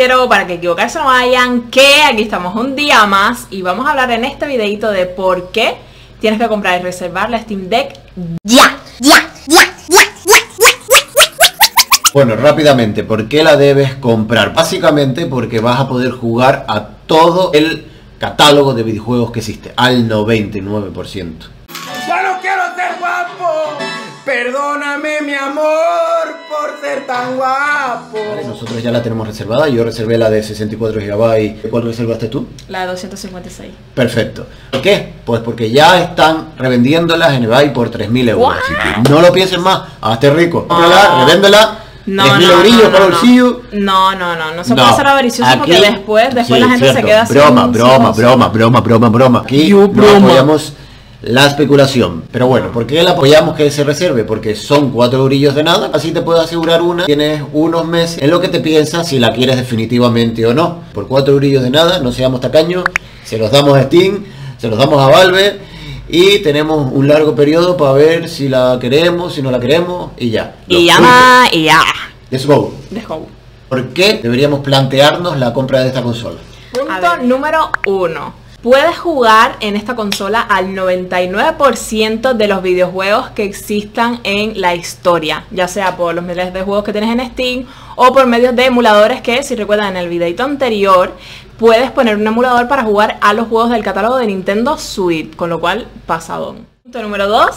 quiero, para que equivocarse no vayan, que aquí estamos un día más y vamos a hablar en este videito de por qué tienes que comprar y reservar la Steam Deck ya, ya, ya, ya, Bueno, rápidamente, ¿por qué la debes comprar? Básicamente porque vas a poder jugar a todo el catálogo de videojuegos que existe, al 99%. ¡Ya no quiero ser guapo! Perdóname, mi amor, por ser tan guapo. Nosotros ya la tenemos reservada. Yo reservé la de 64 GB. ¿Cuál reservaste tú? La de 256. Perfecto. ¿Por qué? Pues porque ya están revendiéndolas en eBay por 3.000 euros. Así que no lo piensen más. Hazte rico. Cómprala, revéndela. No, 3.000 no, eurillos no, para no. bolsillo. No, no, no, no se No. puede ser avaricioso porque después, después Sí, la gente se queda Broma, broma, cosa. broma, broma, broma, broma. Aquí no broma. apoyamos la especulación. Pero bueno, ¿por qué la apoyamos que se reserve? Porque son cuatro eurillos de nada. Así te puedo asegurar una. Tienes unos meses en lo que te piensas si la quieres definitivamente o no. Por cuatro eurillos de nada, no seamos tacaños. Se los damos a Steam, se los damos a Valve. Y tenemos un largo periodo para ver si la queremos, si no la queremos y ya. Y ya y ya. Let's go. Dejó. ¿Por qué deberíamos plantearnos la compra de esta consola? Punto número uno. Puedes jugar en esta consola al 99% de los videojuegos que existan en la historia, ya sea por los miles de juegos que tienes en Steam o por medios de emuladores que, si recuerdan en el videito anterior, puedes poner un emulador para jugar a los juegos del catálogo de Nintendo Switch, con lo cual pasadón. Punto número dos.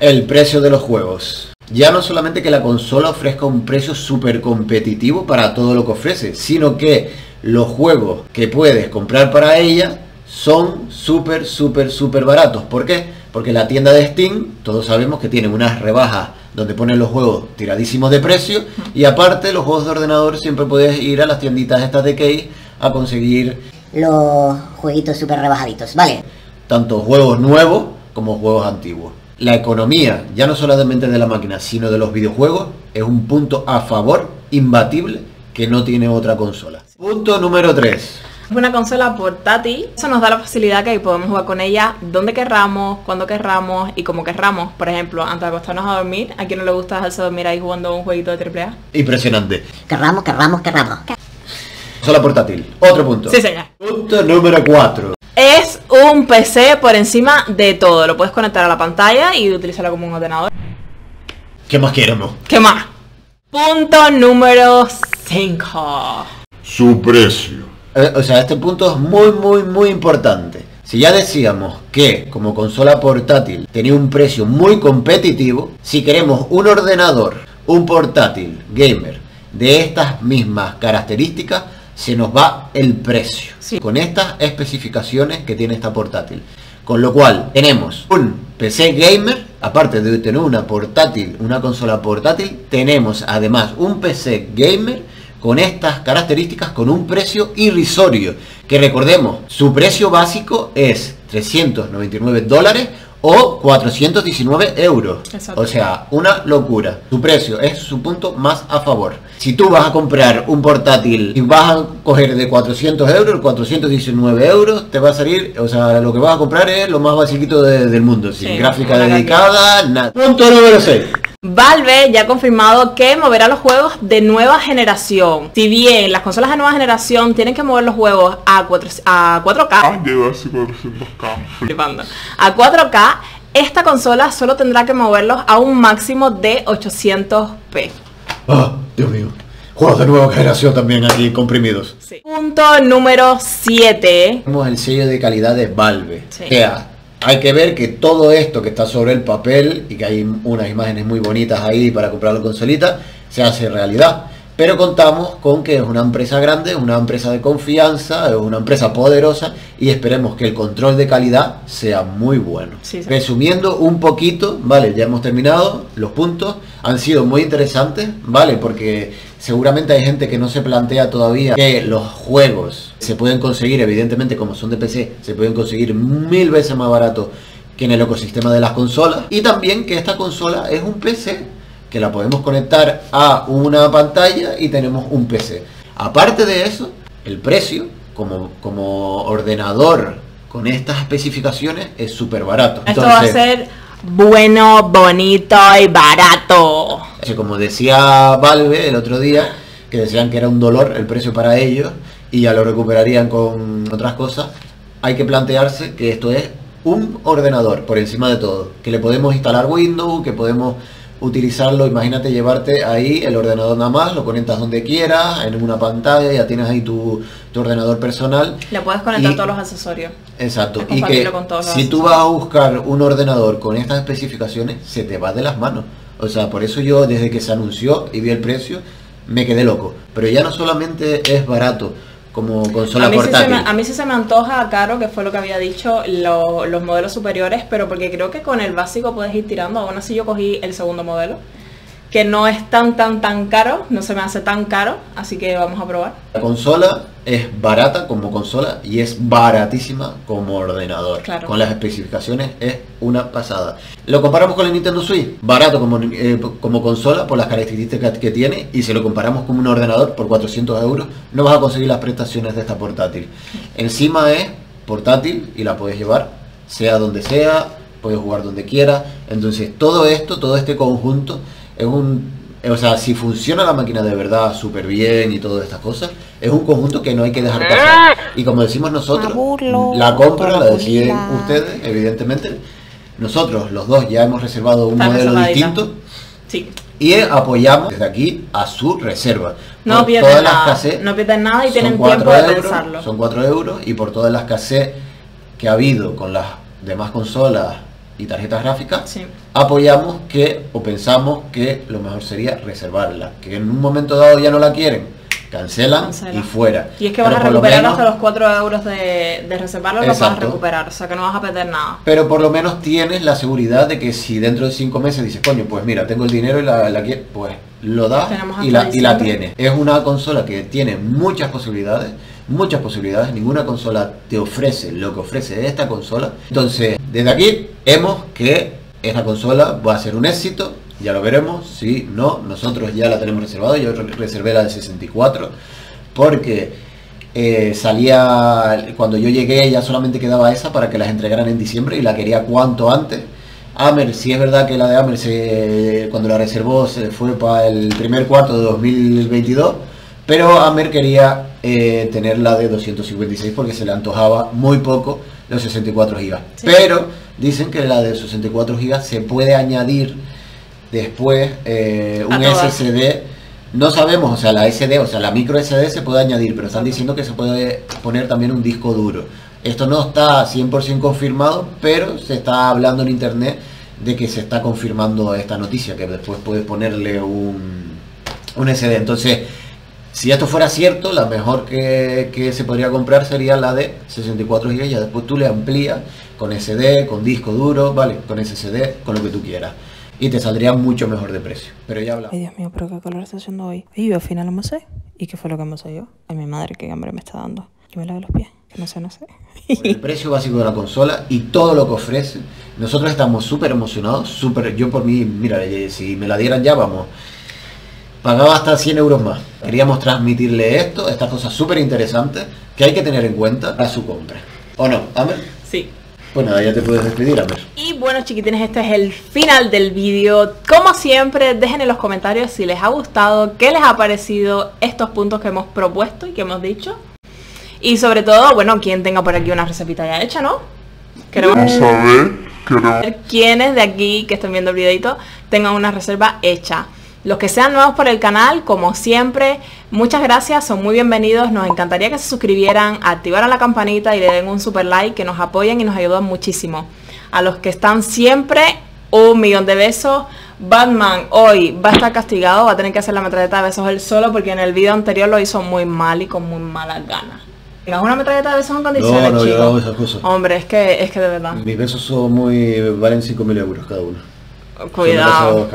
El precio de los juegos. Ya no solamente que la consola ofrezca un precio súper competitivo para todo lo que ofrece, sino que los juegos que puedes comprar para ella son súper, súper, súper baratos. ¿Por qué? Porque la tienda de Steam, todos sabemos que tiene unas rebajas donde ponen los juegos tiradísimos de precio y aparte los juegos de ordenador siempre puedes ir a las tienditas estas de Key a conseguir los jueguitos super rebajaditos, ¿vale? tanto juegos nuevos como juegos antiguos. La economía, ya no solamente de la máquina, sino de los videojuegos, es un punto a favor imbatible que no tiene otra consola. Punto número 3. Es una consola portátil. Eso nos da la facilidad que podemos jugar con ella donde querramos, cuando querramos y como querramos. Por ejemplo, antes de acostarnos a dormir, a quien no le gusta dejarse dormir ahí jugando un jueguito de AAA. Impresionante. Querramos, querramos, querramos. Consola portátil. Otro punto. Sí, señor. Punto número 4. Es un PC por encima de todo. Lo puedes conectar a la pantalla y utilizarlo como un ordenador. ¿Qué más queremos? ¿Qué más? Punto número 5. Su precio. Eh, o sea, este punto es muy, muy, muy importante. Si ya decíamos que como consola portátil tenía un precio muy competitivo, si queremos un ordenador, un portátil gamer de estas mismas características, se nos va el precio. Sí. Con estas especificaciones que tiene esta portátil. Con lo cual tenemos un PC gamer, aparte de tener una portátil, una consola portátil, tenemos además un PC gamer con estas características con un precio irrisorio. Que recordemos, su precio básico es 399 dólares o 419 euros. Exacto. O sea, una locura. Su precio es su punto más a favor. Si tú vas a comprar un portátil y vas a coger de 400 euros, 419 euros, te va a salir, o sea, lo que vas a comprar es lo más basiquito de- del mundo, sin Sí, gráfica dedicada, nada. Punto número 6. Valve ya ha confirmado que moverá los juegos de nueva generación. Si bien las consolas de nueva generación tienen que mover los juegos a, 4, a 4K, Llegó así 400k. flipando, a 4K, esta consola solo tendrá que moverlos a un máximo de 800p. Ah, Dios mío. Juegos de nueva generación también aquí comprimidos. Punto número 7. Tenemos el sello de calidad de Valve. Sí. O sea, hay que ver que todo esto que está sobre el papel y que hay unas imágenes muy bonitas ahí para comprar la consolita, se hace realidad. Pero contamos con que es una empresa grande, una empresa de confianza, es una empresa poderosa y esperemos que el control de calidad sea muy bueno. Sí, sí. Resumiendo un poquito, vale, ya hemos terminado, los puntos han sido muy interesantes, vale, porque seguramente hay gente que no se plantea todavía que los juegos se pueden conseguir, evidentemente como son de PC, se pueden conseguir mil veces más barato que en el ecosistema de las consolas y también que esta consola es un PC que la podemos conectar a una pantalla y tenemos un PC. Aparte de eso, el precio como, como ordenador con estas especificaciones es súper barato. Esto va a ser bueno, bonito y barato. Como decía Valve el otro día, que decían que era un dolor el precio para ellos y ya lo recuperarían con otras cosas, hay que plantearse que esto es un ordenador por encima de todo, que le podemos instalar Windows, que podemos utilizarlo, imagínate llevarte ahí el ordenador nada más, lo conectas donde quieras, en una pantalla, ya tienes ahí tu, tu ordenador personal. Le puedes conectar Y- todos los accesorios. Exacto, y que compatible con todos los si tú vas a buscar un ordenador con estas especificaciones, se te va de las manos. O sea, por eso yo desde que se anunció y vi el precio, me quedé loco. Pero ya no solamente es barato como consola A mí, sí se portátil. me, a mí sí se me antoja caro, que fue lo que había dicho, lo- los modelos superiores, pero porque creo que con el básico puedes ir tirando. Aún así yo cogí el segundo modelo, que no es tan, tan, tan caro, no se me hace tan caro, así que vamos a probar. La consola es barata como consola y es baratísima como ordenador. Claro. Con las especificaciones es una pasada. Lo comparamos con el Nintendo Switch, barato como, eh, como consola por las características que tiene y si lo comparamos con un ordenador por 400 euros no vas a conseguir las prestaciones de esta portátil. Encima es portátil y la puedes llevar sea donde sea, puedes jugar donde quieras. Entonces todo esto, todo este conjunto es un o sea, si funciona la máquina de verdad súper bien y todas estas cosas, es un conjunto que no hay que dejar pasar. Y como decimos nosotros, la compra la deciden ustedes, evidentemente. Nosotros, los dos, ya hemos reservado un modelo distinto Sí. y apoyamos desde aquí a su reserva. No pierden nada, no pierden nada y son tienen cuatro tiempo de euros, pensarlo. Son 4 euros y por todas las cassettes que ha habido con las demás consolas y tarjetas gráficas, Sí. apoyamos que o pensamos que lo mejor sería reservarla. Que en un momento dado ya no la quieren, cancelan Cancela. y fuera. Y es que Pero vas a lo recuperar menos- hasta los 4 euros de, de reservarlo, lo vas a Exacto. recuperar, o sea que no vas a perder nada. Pero por lo menos tienes la seguridad de que si dentro de cinco meses dices, coño, pues mira, tengo el dinero y la, la pues lo das y la, y la tienes. Es una consola que tiene muchas posibilidades, muchas posibilidades. Ninguna consola te ofrece lo que ofrece esta consola. Entonces, desde aquí vemos que esta consola va a ser un éxito. Ya lo veremos, si no, nosotros ya la tenemos reservada. Yo re- reservé la de 64 porque eh, salía cuando yo llegué ya solamente quedaba esa para que las entregaran en diciembre y la quería cuanto antes. Amer, si es verdad que la de Amer se, cuando la reservó se fue para el primer cuarto de 2022, pero Amer quería eh, tener la de 256 porque se le antojaba muy poco los 64 GB. Sí. Pero dicen que la de 64 GB se puede añadir después eh, un. SSD no sabemos, o sea, la SD, o sea, la micro SD se puede añadir, pero están diciendo que se puede poner también un disco duro. Esto no está 100% confirmado, pero se está hablando en internet de que se está confirmando esta noticia, que después puedes ponerle un, un SD. Entonces, si esto fuera cierto, la mejor que, que se podría comprar sería la de 64 GB, ya después tú le amplías con SD, con disco duro, ¿vale? Con SSD, con lo que tú quieras. Y te saldría mucho mejor de precio. Pero ya hablamos. Ay, Dios mío, pero qué calor está haciendo hoy. Y yo al final no me sé. ¿Y qué fue lo que me sé yo? Ay, mi madre, qué hambre me está dando. Yo me lavo los pies. Que no sé, no sé. el precio básico de la consola y todo lo que ofrece. Nosotros estamos súper emocionados, súper, yo por mí, mira, eh, si me la dieran ya, vamos, pagaba hasta 100 euros más. Queríamos transmitirle esto, estas cosas súper interesantes que hay que tener en cuenta a su compra. ¿O no, Amer? Sí. Pues nada, ya te puedes despedir, Amer. Y bueno chiquitines, este es el final del vídeo. Como siempre, dejen en los comentarios si les ha gustado, qué les ha parecido estos puntos que hemos propuesto y que hemos dicho. Y sobre todo, bueno, quien tenga por aquí una recetita ya hecha, ¿no? Queremos ver quiénes de aquí que estén viendo el videito tengan una reserva hecha. Los que sean nuevos por el canal, como siempre, muchas gracias, son muy bienvenidos. Nos encantaría que se suscribieran, activaran la campanita y le den un super like, que nos apoyen y nos ayudan muchísimo. A los que están siempre, un millón de besos. Batman hoy va a estar castigado, va a tener que hacer la metralleta de besos él solo porque en el video anterior lo hizo muy mal y con muy malas ganas. Tengas una metralleta de besos en condiciones, No, no, yo hago esas cosas. Hombre, es que, es que de verdad. Mis besos son muy, valen 5.000 euros cada uno. Cuidado.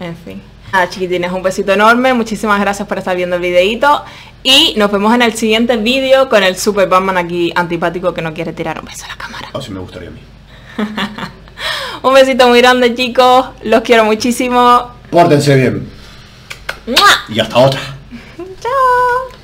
En fin. Nada, chiquitines, un besito enorme. Muchísimas gracias por estar viendo el videito. Y nos vemos en el siguiente vídeo con el Super Batman aquí antipático que no quiere tirar un beso a la cámara. Así me gustaría a mí. Un besito muy grande, chicos. Los quiero muchísimo. Pórtense bien. ¡Mua! Y hasta otra. Chao.